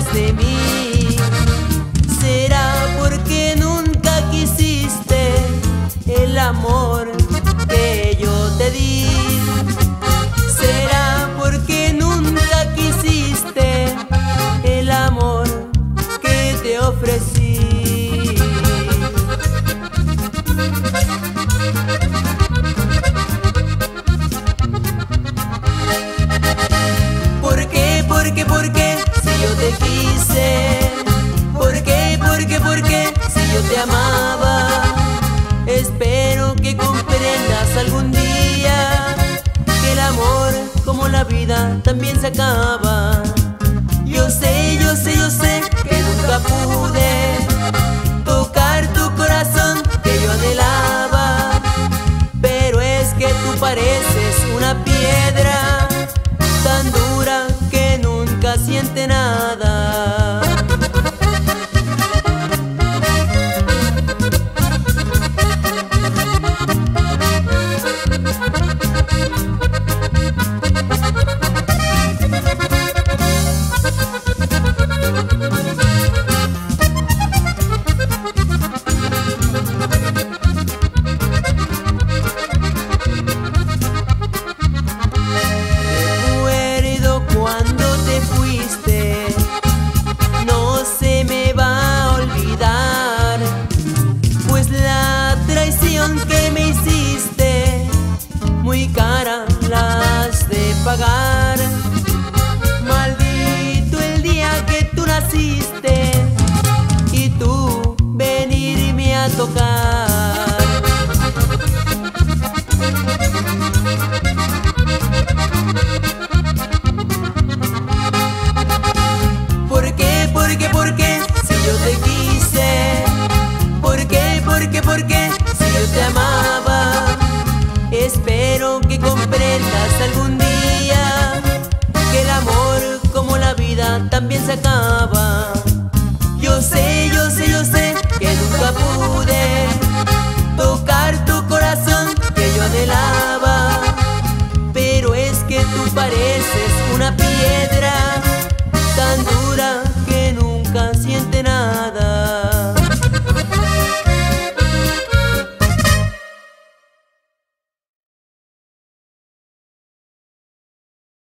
de mí. Será porque nunca quisiste el amor que yo te di. vida también se acaba. Yo sé, yo sé, yo sé que nunca pude tocar tu corazón que yo anhelaba. Pero es que tú pareces una piedra tan dura que nunca siente nada. tocar.